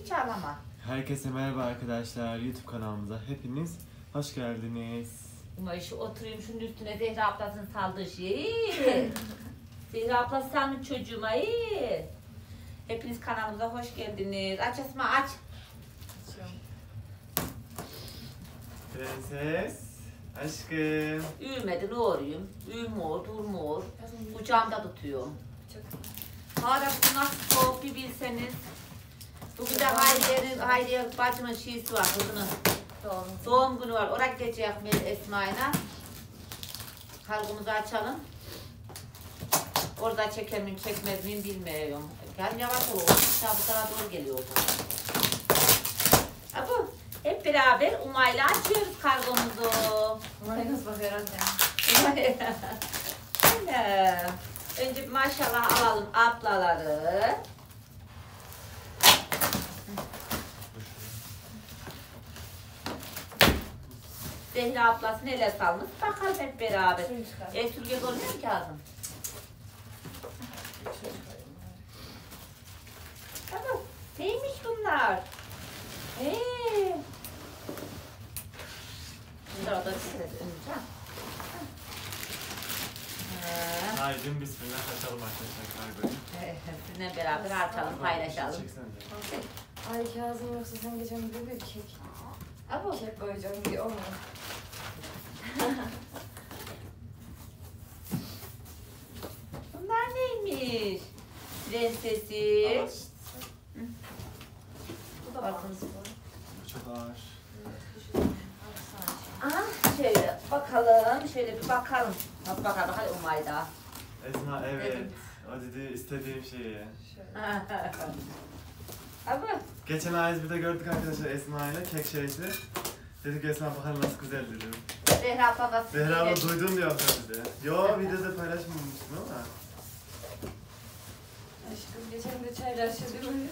Hiç ağlama. Herkese merhaba arkadaşlar. YouTube kanalımıza hepiniz hoş geldiniz. Ama şu oturayım şunun üstüne Zehra ablasının saldığı şey. Zehra ablası salmış çocuğuma iyi. Hepiniz kanalımıza hoş geldiniz. Aç Esma aç. Prenses, aşkım. Ülmedi ne oruyum? Ülmüyor, durmuyor. Kucağımda tutuyorum. Harası nasıl soğuk bir bilseniz. Bugün de Hayriye'nin, Hayriye bacımın şeysi var kızının. Doğum günü var. Oraya gidecek Esma'yla. Kargımızı açalım. Orada çeker miyim çekmez miyim bilmiyorum. Gel yavaş ol. Daha bu tarafa doğru geliyor orada. Bu. Hep beraber Umay'la açıyoruz kargomuzu. Mayonez bakıyor anne. Anne. Önce maşallah alalım ablaları. Zehra ablası neler salmış bakalım hep beraber. E sürge görmüyor ki ağzım. Tamam. Neymiş bunlar? Ee. Bunlar da bir önce. Ha. Haydi bismillah açalım arkadaşlar. Sizinle beraber açalım, paylaşalım. Ay Kazım yoksa sen geçen bir bir kek. Abo. Kek koyacağım diye olmuyor. Bunlar neymiş? Prensesi. Bu da Bakın. bakın. Bu çok ağır. Ah şöyle bakalım, şöyle bir bakalım. Bak bakalım, hadi Umayda. Esma evet. Evet. O dedi istediğim şeyi. Abo. Geçen ay bir de gördük arkadaşlar Esma ile kek şeysi. Dedik Esma bakalım nasıl güzel dedim. Zehra abla nasıl? Zehra abla duydum diyor dedi. Yo videoda paylaşmamıştım ama. Geçen de çaylaşıyor değil mi?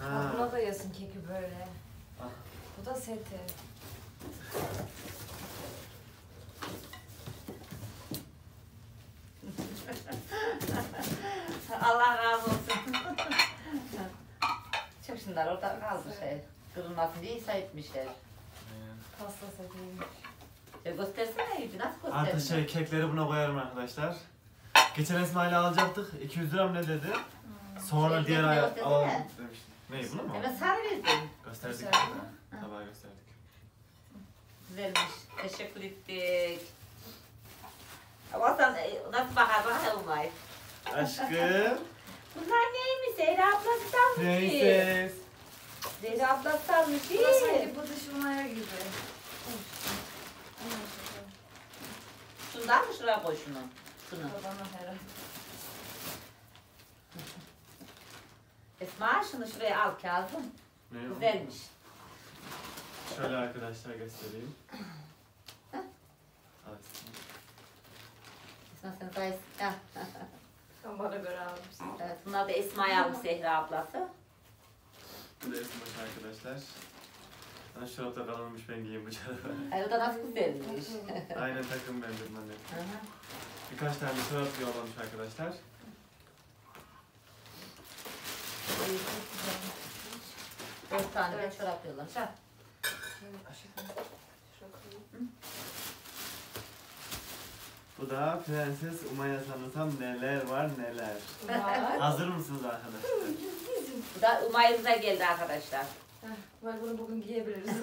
Ha. Buna da yasın keki böyle. Ah. Bu da seti. Allah razı olsun. Çok şunlar orada kaldı şey. Kırılmasın diye sayıtmışlar. Pasta setiymiş. E göstersene yüzü nasıl Artık göstersin? şey kekleri buna koyarım arkadaşlar. Geçen Esma ile alacaktık. 200 lira mı ne dedi? Sonra Şey, diğer ay göstersene. alalım demiş. Neyi bunu mu? Evet sarı verdin. Gösterdik. Gösterdik. Tabağı gösterdik. Güzelmiş. Teşekkür ettik. Ama sen e, nasıl bakar bakar Umay. Aşkım. Bunlar neymiş? Zehra ablası salmış. Prenses. Zehra ablası salmış. Bu da sanki bu dış Umaya gibi. Şundan mı şuraya koy şunu? Şunu. Babana herhalde. Esma şunu şuraya al Kazım. Ne o? Güzelmiş. Şöyle arkadaşlar göstereyim. Al. Esma sen sayısın. Ha. Sen bana göre almışsın. Evet, bunlar da Esma'ya almış Zehra ablası. Bu da Esma arkadaşlar. Bana şurada kalınmış ben giyeyim bu çorabı. Ay o da nasıl güzelmiş. Aynen takım bence bunlar. Birkaç tane çorap yollamış arkadaşlar. Dört tane de Evet. çorap yollamış. Ha. Bu da Prenses Umaya sanırsam neler var neler. Var. Hazır mısınız arkadaşlar? Bu da Umay'ımıza geldi arkadaşlar. Heh, bunu bugün giyebiliriz.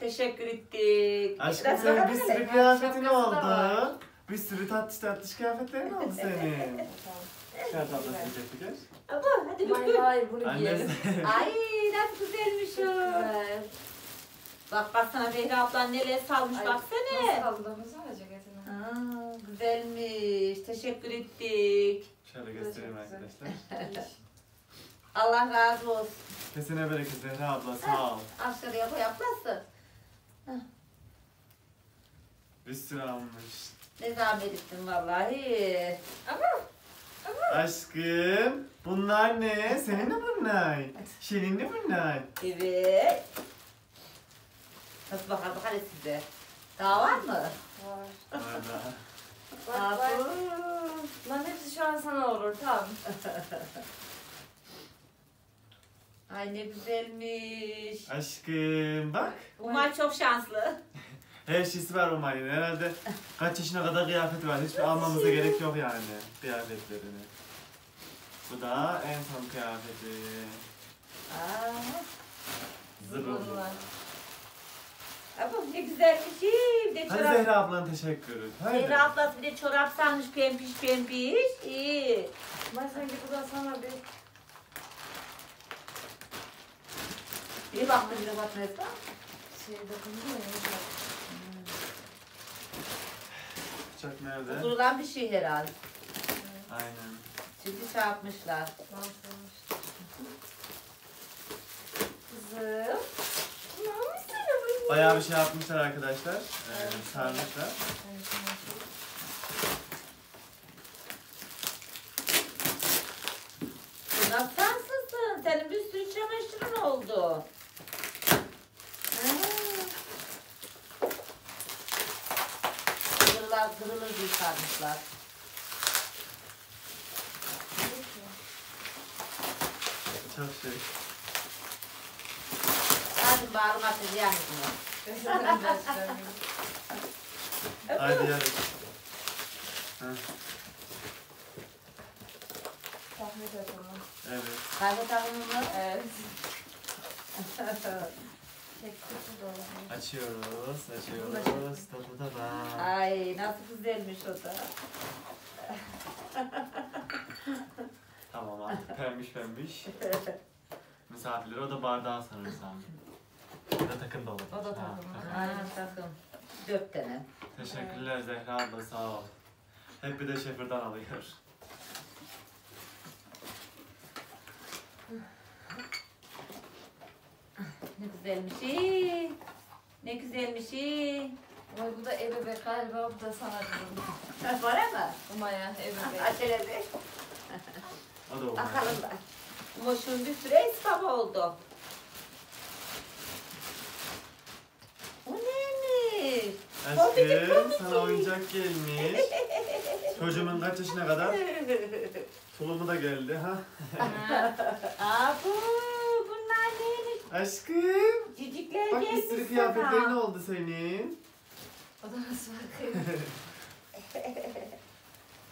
Teşekkür ettik. Aşkım Biraz senin bir hele. sürü kıyafetin şapkası da var. oldu. Bir sürü tatlış tatlış kıyafetlerin oldu senin. Şöyle tatlısını çektik. Abo, hadi Hayır lütfen. hayır bunu giyelim. Annesi. Ay nasıl güzelmiş o. güzel. Bak baksana Zehra ablan neler salmış Ay, baksana. Nasıl aldı? Baksana ceketini. Aa, güzelmiş. Teşekkür ettik. Şöyle göstereyim arkadaşlar. Allah razı olsun. Kesine bereket Zehra abla sağ ol. Aşağıya koy ablası. Bir sürü almış. Ne zahmet ettin vallahi. Ama Aşkım bunlar ne? Senin mi bunlar? Senin mi bunlar? evet. Nasıl bakar bakar size. Daha var mı? Var. Valla. Bak bak. Bunların hepsi şu an sana olur tamam. Ay ne güzelmiş. Aşkım bak. Umay çok şanslı. Her şeysi var Umay'ın. Herhalde kaç yaşına kadar kıyafeti var. Hiçbir almamıza gerek yok yani kıyafetlerini. Bu da en son kıyafeti. Aa. Bunlar. Abu ne güzelmiş. İyi, Bir de Hadi çorap. Zehra ablanın teşekkürü. Hadi. Zehra ablası bir de çorap sanmış pempiş pempiş. İyi. Ben sanki bu da sana bir Bir baktım bir de bakma Esra. şey dokundu yumuşak. Bıçak nerede? Kurulan bir şey herhalde. Aynen. Çünkü şey yapmışlar. Bantlamış. Kızım. Ne yapmışsın ya bunu? Bayağı bir şey yapmışlar arkadaşlar. Ee, Evet. sarmışlar. Şu- Bu nasıl şanslısın? Senin bir sürü çamaşırın oldu. Ha. Kırılar kırılır diye sarmışlar. Çok şey. Hadi bağırma görmeyeyim. Haydi yarın. Et onu. Evet. Kahve takımı mı? Evet. Açıyoruz, açıyoruz. Ta ta ta ta. Ay nasıl güzelmiş o da. Tamam artık pembiş pembiş. Misafirleri o da bardağı sanırsam. Ya da takım da olur. O da Ha, takım. takım. Dört tane. Teşekkürler Zehra abla sağ ol. Hep bir de şefirden alıyor. Ne güzelmiş. iyi. Ne güzelmiş. iyi. Vay bu da ebebek galiba bu da sana dedim. Var ama. Umaya ebebek. Acele bir. O da olur. Bakalım da. Moşun bir süre isbab oldu. O neymiş? Aşkım komik. sana oyuncak gelmiş. Çocuğumun kaç yaşına kadar? Tulumu da geldi ha. Aa bu? Aşkım. Cicikler Bak gelmiş sürü kıyafetlerin sana. oldu senin. O da nasıl bakıyor?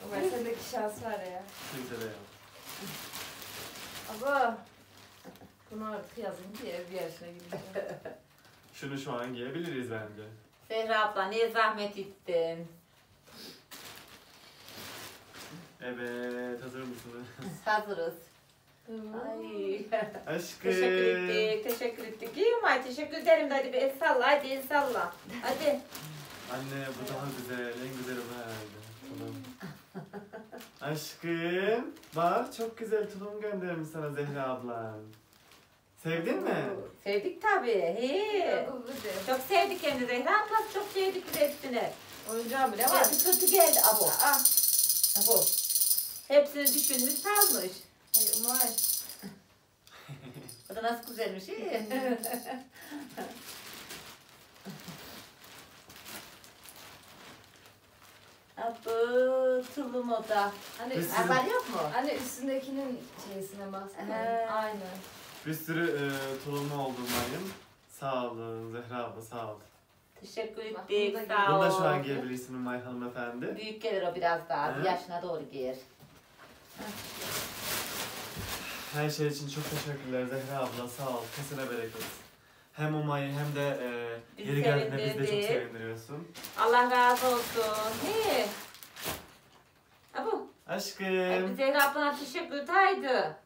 Umay sendeki şans var ya. Kimse de yok. Aba. Bunu artık yazın ev bir yaşına gideceğim. Şunu şu an giyebiliriz bence. Zehra abla niye zahmet ettin? Evet hazır mısınız? Hazırız. Ay. Aşkım. teşekkür ettik, teşekkür ettik. İyi Umay, teşekkür ederim. Hadi bir el salla, hadi el salla. Hadi. Anne bu daha güzel, en güzeli bu herhalde. Tulum. Aşkım, bak çok güzel tulum göndermiş sana Zehra ablan. Sevdin mi? Sevdik tabii. He. Çok sevdik hem de Zehra ablası çok sevdik biz hepsini. Oyuncağım bile var. bir kötü geldi abo. Ah. Abo. Hepsini düşünmüş salmış. Ay Umay. O da nasıl güzelmiş iyi. Abo tulum o da. Hani, Biz- Haber yok mu? hani üstündekinin şeysine bastın. He. Aynı. Bir sürü e, tulumu oldu Mayım. Sağ olun Zehra abla sağ ol. Teşekkür Bak, bunu da Sağ Bunu ol. da şu an giyebilirsin Umay hanımefendi. Büyük gelir o biraz daha. He. Yaşına doğru giyer. Her şey için çok teşekkürler Zehra abla sağ ol. Kesene bereket. Hem Umay'ı hem de e, Bizi yeri geldiğinde bizi de çok sevindiriyorsun. Allah razı olsun. He. Ay, Aşkım. Zehra ablana teşekkür et. Haydi.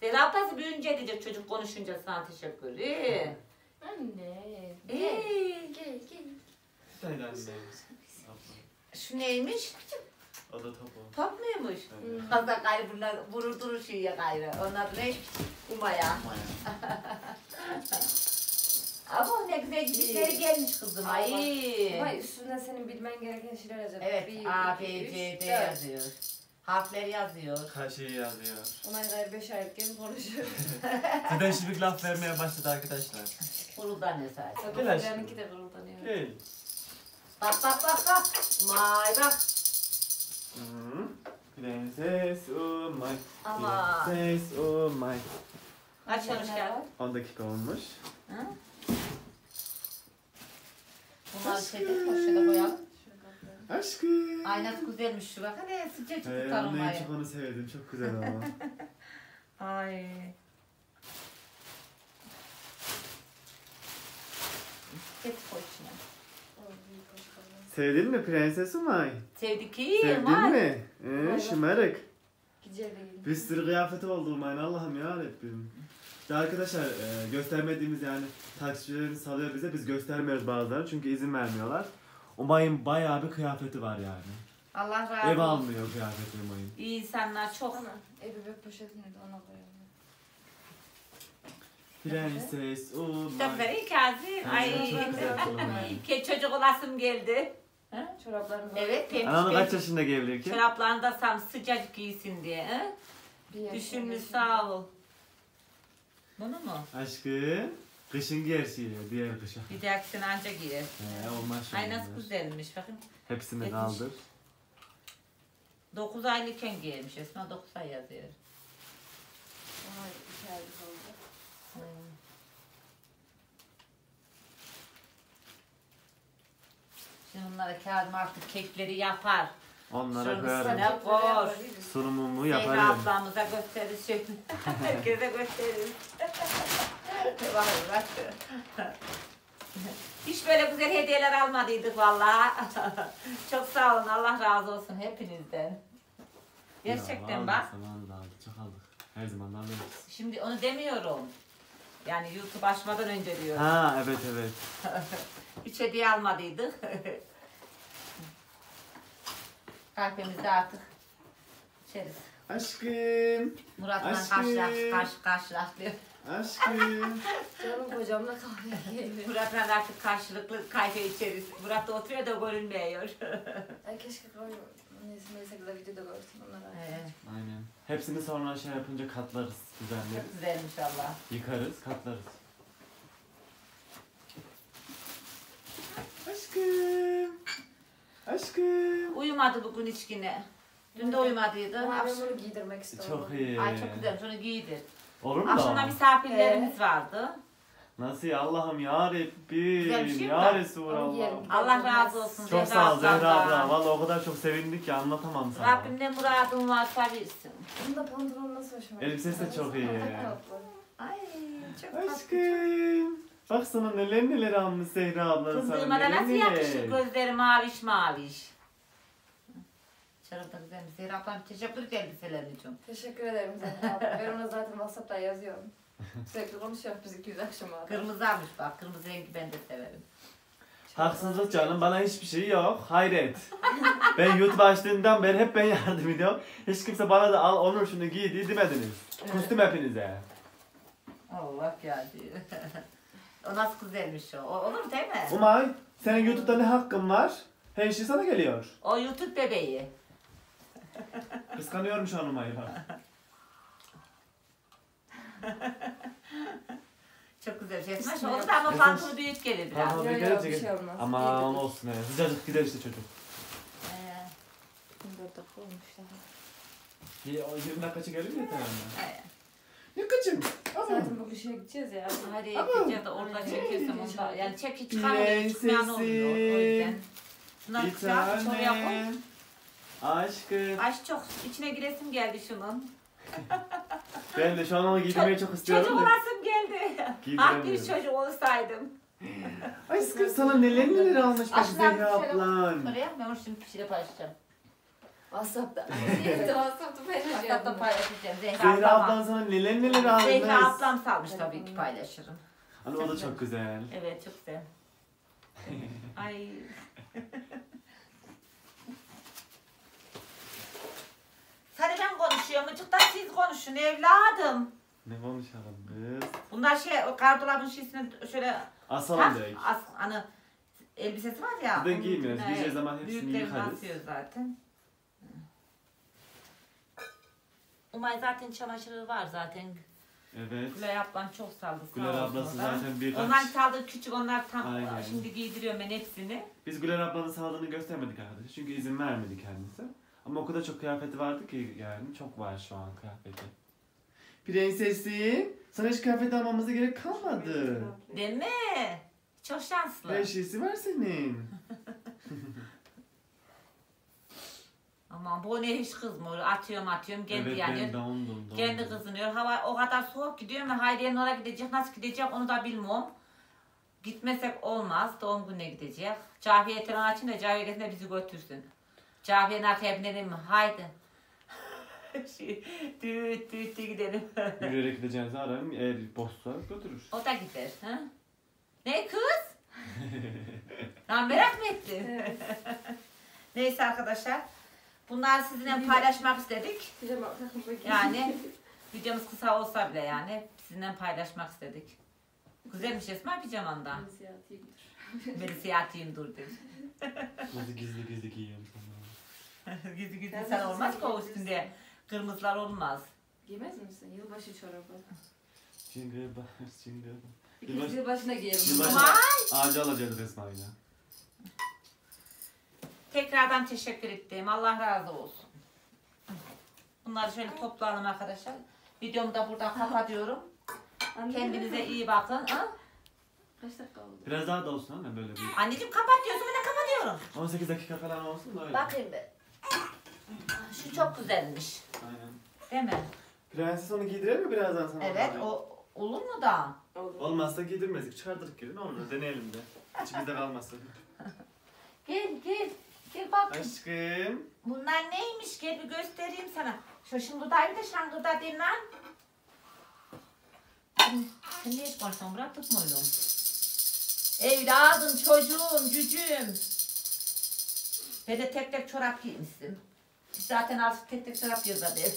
Zehra ablası büyüyünce edecek çocuk konuşunca sana teşekkür. İyi. Anne. Gel. Gel gel. Haydi anne. Abla. Şu neymiş? O da topu. Top muymuş? Evet. Gayrı bunlar vurur durur şeye gayrı. Onlar da neymiş? Umaya. Ama ne güzel cicikleri gelmiş kızım. Ay. Umay üstünde senin bilmen gereken şeyler yazıyor. Evet. Bir, A, B, C, D yazıyor. Harfler yazıyor. Her şeyi yazıyor. Umay gayrı beş aylıkken konuşuyor. Zaten şimdi laf vermeye başladı arkadaşlar. Kuruldan ne sadece. Aşkım. benimki de guruldanıyor. Gel. Bak bak bak bak. May bak. Prenses Umay. Ama. Prenses Umay. Kaç hoş geldin. 10 dakika olmuş. Hı? Bunları şeyde poşete koyalım. Aşkım. Ay nasıl güzelmiş şu bak. Hani sıcacık Ee, tutar anne en olmayı. çok onu sevdim. Çok güzel ama. Ay. Getir koy içine. Sevdin mi Prenses Umay? Sevdik iyi. Sevdin mi? Ee, şımarık. Bir sürü kıyafeti oldu Umay'ın Allah'ım ya Rabbim. İşte arkadaşlar e, göstermediğimiz yani takipçilerimiz salıyor bize biz göstermiyoruz bazıları çünkü izin vermiyorlar. Umay'ın bayağı bir kıyafeti var yani. Allah razı Ev olsun. almıyor kıyafeti Umay'ın. İyi insanlar çok. Ana, ebebek poşetini de ona koyalım. Prenses güzel. İyi Kazım. Ay. Çocuk olasım geldi. Çoraplarını Evet. Pembiş Ananı kaç yaşında evli ki? Çoraplarını da sam sıcacık giysin diye. He? Düşünmüş sağ ol. Bunu mu? Aşkım. Kışın giyer şeyi, diğer kışa. Bir dahakisini anca giyer. He, olmaz Ay şimdi. nasıl güzelmiş bakın. Hepsini Yetmiş. kaldır. 9 aylıkken giyermiş. Esma 9 ay yazıyor. Ay, iki aylık oldu. Hmm. Bunlara Kazım artık kekleri yapar. Onlara koyarım. Ne koş. Sunumumu Zehra yaparım. ablamıza gösteririz şimdi. Herkese gösteririz. Vay bak. Hiç böyle güzel hediyeler almadıydık vallahi. Çok sağ olun. Allah razı olsun hepinizden. Gerçekten Ya, bak. aldık, zamanında aldık, çok aldık. Her zaman da alıyoruz. Şimdi onu demiyorum. Yani YouTube açmadan önce diyorum. Ha evet evet. Hiç hediye almadıydık. Kahvemizi artık içeriz. Aşkım. Murat'la Aşkım. karşılaş, karşı, karşılaştıyor. Aşkım. Canım kocamla kahve yiyelim. Murat'la artık karşılıklı kahve içeriz. Murat da oturuyor da görünmüyor. Ay keşke koy. Neyse neyse de videoda görsün onlara. Ee, Aynen. Hepsini sonra şey yapınca katlarız, düzenleriz. Çok güzelmiş valla. Yıkarız, katlarız. Aşkım. Aşkım. Uyumadı bugün hiç yine. Dün de uyumadıydı. Ama ben Akş- bunu giydirmek istiyorum. Çok iyi. Ay çok güzel. Şunu giydir. Olur mu? Akşamda misafirlerimiz vardı. Nasıl ya Allah'ım ya Güzel bir Rabbim. şey mi? Ya Onu Resulallah. Allah razı olsun. Çok sağ ol Zehra abla. Valla o kadar çok sevindik ki anlatamam sana. Rabbim ne muradın varsa versin. Bunun da pantolon nasıl hoşuma Elbisesi de çok iyi. Ay çok tatlı. Aşkım. Bak sana neler neler almış Zehra abla sana. Kızdığıma da nasıl neler. yakışır gözleri maviş maviş. Çarıkta güzelmiş. Zehra ablam teşekkür ederim elbiselerin için. Teşekkür ederim Zehra abla. Ben ona zaten Whatsapp'ta yazıyorum. Sürekli konuşuyoruz biz ikimiz akşama. Kırmızı almış bak. Kırmızı rengi ben de severim. Haksızlık canım bana hiçbir şey yok. Hayret. ben YouTube açtığımdan beri hep ben yardım ediyorum. Hiç kimse bana da al Onur şunu giy diye demediniz. Kustum hepinize. Allah geldi. o nasıl güzelmiş o. o. Olur değil mi? Umay senin YouTube'da ne hakkın var? Her şey sana geliyor. O YouTube bebeği. Kıskanıyorum şu an Umay'ı. Çok güzel şey. Üstüne Onu da ama pantolonu büyük gelir biraz. Pardon Yok, bir yok, kere bir şey olmaz. Aman Yedirdik. olsun ya. Sıcacık gider işte çocuk. Ee, 14 dakika olmuş daha. Bir o 20 dakika çekelim yeter ama. ee, Kaçın? Zaten bugün şeye gideceğiz ya. Hadi gideceğiz de orada çekiyorsam onda. Yani çek hiç çıkamıyor. Çıkmayan olmuyor. O yüzden. Bunlar Bir kısa koy. tane. Aşkım. Ay çok içine giresim geldi şunun. Ben de şu an onu giydirmeyi çok Çocuk istiyorum da. olasım geldi. ah bir Giydiremiyorum. çocuk olsaydım. Aşkım sana neler neler almış bak Aşkım, Zehra şöyle- ablan. Oraya ben onu şimdi pişirip paylaşacağım. Whatsapp'ta. Whatsapp'ta paylaşacağım. WhatsApp'ta paylaşacağım. Zehra, Zehra ablan sana neler neler almış. Zehra ablam salmış tabii ki paylaşırım. Hani o da çok güzel. Evet çok güzel. Ay. Sadece ben konuşuyorum. Çocuklar siz konuşun evladım. Ne konuşalım kız? Bunlar şey o gardırobun şişini şöyle Asalım tak, direkt. as, hani elbisesi var ya. Biz giymiyoruz. Evet, Giyeceğiz zaman hepsini yıkarız. asıyoruz zaten. Umay zaten çamaşırı var zaten. Evet. Güler ablan çok saldı sağ Güler olsun ablası o da. zaten birkaç... Onlar saldı küçük onlar tam Aynen. şimdi giydiriyorum ben hepsini. Biz Güler ablanın sağlığını göstermedik arkadaşlar. Çünkü izin vermedi kendisi. Ama o kadar çok kıyafeti vardı ki yani çok var şu an kıyafeti. Prensesim, sana hiç kıyafet almamıza gerek kalmadı. Değil mi? Çok şanslı. Her şeysi var senin. Aman bu ne hiç kızmıyor. Atıyorum atıyorum kendi evet yanıyor. Kendi kızınıyor. Hava o kadar soğuk gidiyor mu? Hayriye'nin oraya gidecek. Nasıl gidecek onu da bilmiyorum. Gitmesek olmaz. Doğum gününe gidecek. Cafiye telefon açayım da Cafiye gelsin de bizi götürsün. Cafiye'nin arkaya binelim mi? Haydi. Şey, düğüt düğüt düğüt gidelim. Yürüyerek gideceğinizi ararım. Eğer boşsa götürür. o da gider. Ha? Ne kız? Lan merak mı ettin? Neyse arkadaşlar. Bunları sizinle paylaşmak istedik. Yani videomuz kısa olsa bile yani sizinle paylaşmak istedik. Güzelmiş Esma. Birisi atayım dur demiş. Nasıl gizli gizli giyiyorum gizli gizli sen olmaz ki o üstünde. Kırmızılar olmaz. Giymez misin? Yılbaşı çorabı. Jingle bells, jingle bells. Yılbaşı- yılbaşına giyerim. Yılbaşı-! Ağacı alacağız resmen ya. Tekrardan teşekkür ettim. Allah razı olsun. Bunları şöyle toplayalım arkadaşlar. Videomu da burada kapatıyorum. Kendinize iyi bakın. Ha? Kaç dakika oldu? Biraz daha da olsun anne böyle bir. Anneciğim kapat diyorsun ben de kapatıyorum. 18 dakika falan olsun da öyle. Bakayım be. Şu çok güzelmiş. Aynen. Değil mi? Prenses onu giydirir mi birazdan sana? Evet o olur mu da? Oldu. Olmazsa giydirmezdik. Çıkartırık geri. Ne olur deneyelim de. İçimizde kalmasın. Gel gel. Gel bak. Aşkım. Bunlar neymiş gel bir göstereyim sana. Şu şıngırdayı da şangırda değil lan. Sen niye baştan bıraktık mı oğlum? Evladım, çocuğum, cücüğüm. Ve de tek tek çorap giymişsin. Biz zaten artık tek tek çorap giyiyoruz hadi.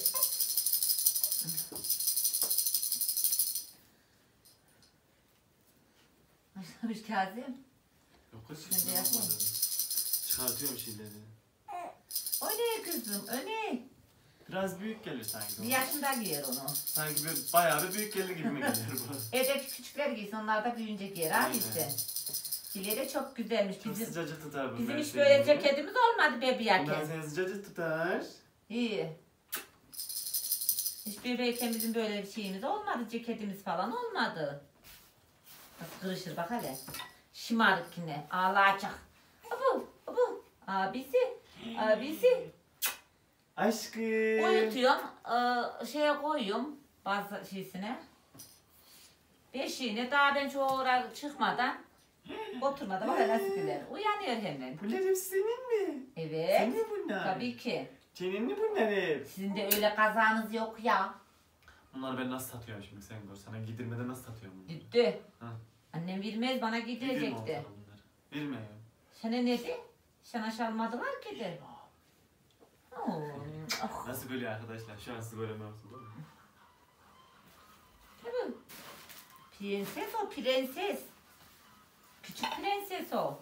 Başlamış Kazım. Yok kız yapmam. yapmadım. Çıkartıyorum şeyleri. O ne kızım, o ne? Biraz büyük gelir sanki. Bir yaşında giyer onu. Sanki bir, bayağı bir büyük gelir gibi mi geliyor bu? Evdeki küçükler giysin onlar da büyüyünce giyer Aynen. işte. Bile de çok güzelmiş. Çok Bizim, sıcacık tutar bu. bizim hiç böyle ceketimiz olmadı bebi Bunlar yerken. seni sıcacık tutar. İyi. Hiç bebeğken bizim böyle bir şeyimiz olmadı. Ceketimiz falan olmadı. Nasıl kırışır bak hele. Şımarık yine. Ağlayacak. Abu. Abisi, abisi. Aşkım. Uyutuyorum. eee, şeye koyuyorum. Bazı şeysine. Beşiğine daha ben çoğu oraya çıkmadan oturmadan bak hele nasıl güler. Uyanıyor hemen. Bunlar hep senin mi? Evet. Senin bunlar. Tabii ki. Senin mi bunlar hep? Sizin de öyle kazanız yok ya. Bunları ben nasıl satıyorum şimdi sen gör. Sana giydirmeden nasıl satıyorum bunları? Gitti. Ha. Annem vermez bana onlara bunları. Vermiyorum. Sana ne dedi? Sana çalmadılar ki de. Oo, ah, Nasıl gülüyor arkadaşlar? Şu an siz göremiyorsunuz değil mi? tabii. Prenses o prenses. Küçük prenses o.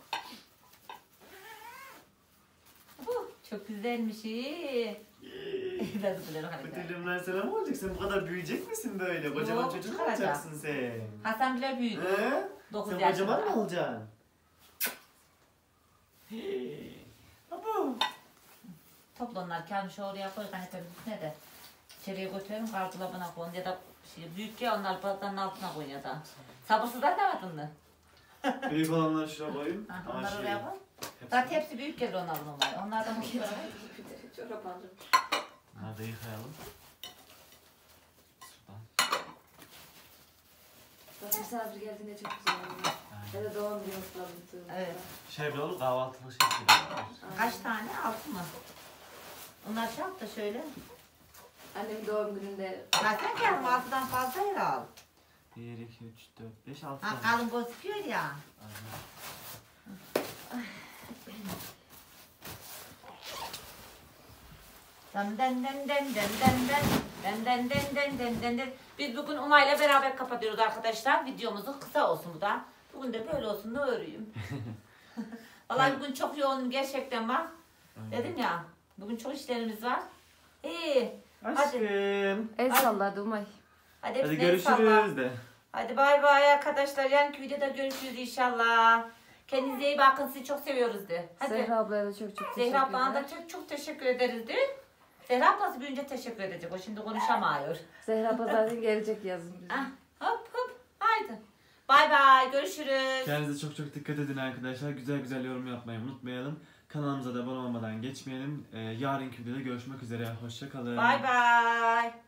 Bu çok güzelmiş iyi. Nasıl Bu harika. dilimler sana mı olacak? Sen bu kadar büyüyecek misin böyle? Kocaman Yok, çocuk mu çıkaracağım. olacaksın sen? Hasan bile büyüdü. He? 9 Sen yaşında. kocaman mı olacaksın? Hey. Abo. Topla onlar kalmış oraya koy kanepemizin üstüne de. İçeriye götürelim gardırobuna koyun ya da şey, büyük ya onlar balıkların altına koyun ya da. Sabırsızlar damadın mı? Büyük olanları şuraya koyayım. Ha, Ama Onlar şey, oraya koy. hepsi- Zaten hepsi büyük gelir onlar bunlar. Onlar da mutlu. Çorap aldım. Bunları da yıkayalım. Sudan. Bak misafir geldiğinde çok güzel oluyor. Ya da doğum günü kutlamıştım. Evet. Şey bir olur kahvaltılık şey gibi. Kaç tane? Altı mı? Onlar yap da şöyle. Annemin doğum gününde Zaten geldim altıdan fazla herhal. 1, 2, 3, 4, 5, 6 Ha kalın gözüküyor ya. Den den den den den den den den den den den den den den Biz bugün Umay'la beraber kapatıyoruz arkadaşlar. Videomuzu kısa olsun bu da. Bugün de böyle olsun ne öreyim. Vallahi bugün çok yoğunum gerçekten bak. Dedim ya bugün çok işlerimiz var. İyi. Hadi. Aşkım. El salladı Umay. Hadi, Hadi hepsine el salla. görüşürüz de. Hadi bay bay arkadaşlar. Yarınki videoda görüşürüz inşallah. Kendinize iyi bakın. Sizi çok seviyoruz de. Hadi. Zehra, Zehra ablaya da çok çok teşekkürler. ablana da çok, çok teşekkür ederiz de. Zehra ablası büyünce teşekkür edecek. O şimdi konuşamıyor. Zehra abla zaten gelecek yazın bize. Ah, hop hop. Haydi. Bay bay. Görüşürüz. Kendinize çok çok dikkat edin arkadaşlar. Güzel güzel yorum yapmayı unutmayalım. Kanalımıza da abone olmadan geçmeyelim. Ee, yarınki videoda görüşmek üzere. Hoşçakalın. Bay bay.